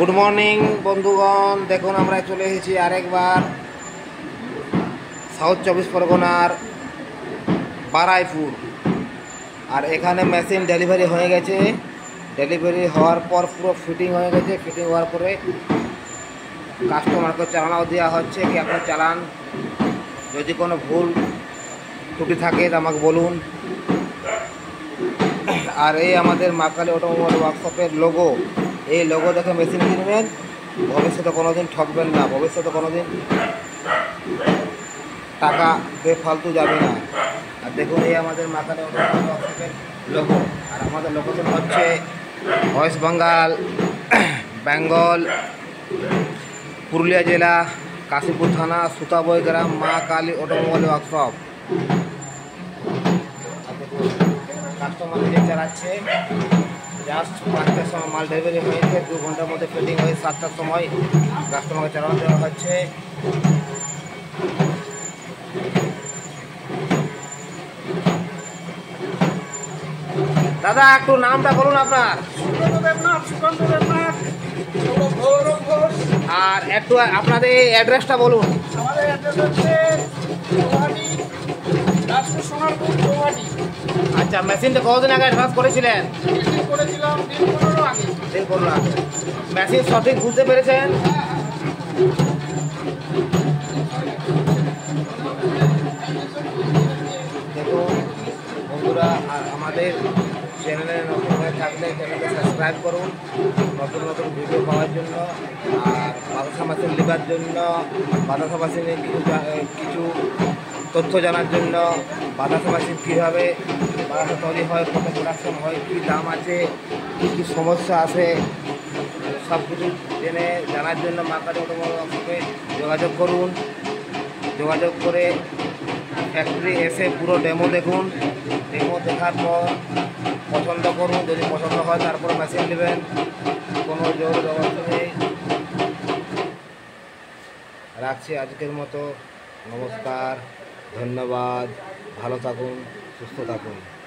Good morning বন্ধুগণ। দেখুন, আমরা চলে এসেছি আরেকবার সাউথ চব্বিশ পরগনার বারাইপুর। আর এখানে মেশিন ডেলিভারি হয়ে গেছে। ডেলিভারি হওয়ার পর পুরো ফিটিং হয়ে গেছে। ফিটিং হওয়ার পরে কাস্টমারকে চালানাও দেওয়া হচ্ছে। কি আপনার চালান, যদি কোনো ভুল ত্রুটি থাকে আমাকে বলুন। আর এই আমাদের মাকালি অটোমোবাইল ওয়ার্কশপের লোগো এই লোগো দেখে মেশিন কিনবেন। ভবিষ্যতে কোনো দিন ঠকবেন না। ভবিষ্যতে কোনো দিন টাকা বেফালতু যাবে না। আর দেখুন, এই আমাদের অটোমোবাইল লোগো আর আমাদের লোকেশন হচ্ছে ওয়েস্ট বেঙ্গল বেঙ্গল পুরুলিয়া জেলা, কাশীপুর থানা সুতাবই গ্রাম, মা কালী অটোমোবাইল ওয়ার্কশপ। কাস্টমার নিজে চালাচ্ছে জাস্ট পাঁচটার সময় মাল ডেলিভারি হয়েছে দু ঘণ্টার মধ্যে ফিটিং হয়ে সাতটার সময় কাস্টমারকে চালানো দেওয়া হচ্ছে। দাদা একটু নামটা বলুন আপনার। আর একটু আপনাদের অ্যাড্রেসটা বলুন। আমাদের অ্যাড্রেস হচ্ছে আচ্ছা মেশিনটা কতদিন আগে অ্যাডভান্স করেছিলেন? করেছিলাম, দিন পনেরো মেশিন সঠিক বুঝতে পেরেছেন? দেখুন, বন্ধুরা আমাদের চ্যানেলে নতুন থাকলে চ্যানেলকে সাবস্ক্রাইব করুন, নতুন নতুন ভিডিও পাওয়ার জন্য, আর বাতাসা মাসিন লিবার জন্য বাতাসা মাসিনের কিছু কিছু তথ্য জানার জন্য বাতাসা মাসিন কীভাবে বাতাসা তৈরি হয় কত প্রোডাকশন হয়, কী দাম আছে, কী কী সমস্যা আছে সব কিছু জেনে জানার জন্য মাকারি অটোমোবাইলে যোগাযোগ করুন। যোগাযোগ করে ফ্যাক্টরি এসে পুরো ডেমো দেখুন। ডেমো দেখার পর পছন্দ করুন, যদি পছন্দ হয় তারপর মেশিন নেবেন। কোনো জোর ব্যবস্থা নেই। রাখছি আজকের মতো। নমস্কার। ধন্যবাদ। ভালো থাকুন সুস্থ থাকুন।